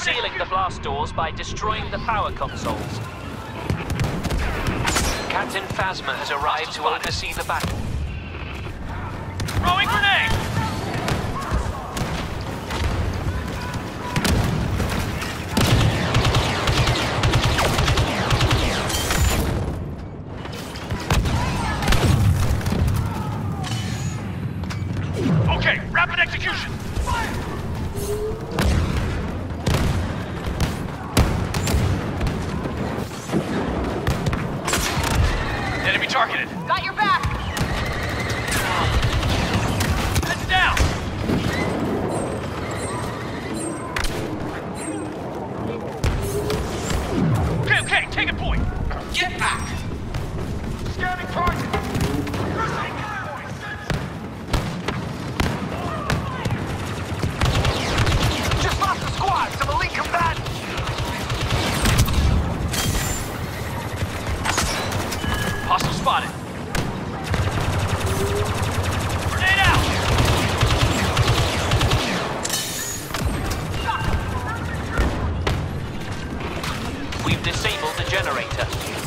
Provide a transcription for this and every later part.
sealing the blast doors by destroying the power consoles. Captain Phasma has arrived to oversee the battle. Throwing grenade! Okay, rapid execution! Enemy targeted. Got your back. Heads down! Okay, okay, take a point. Get back! We've disabled the generator.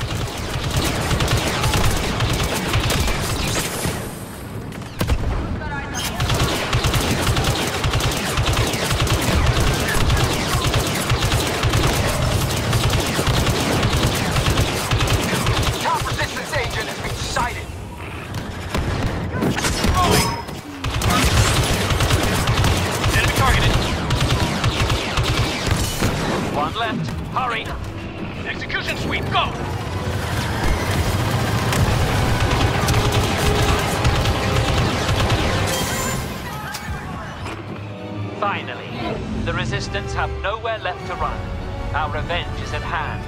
Left. Hurry. Execution sweep, go! Finally, the Resistance have nowhere left to run. Our revenge is at hand.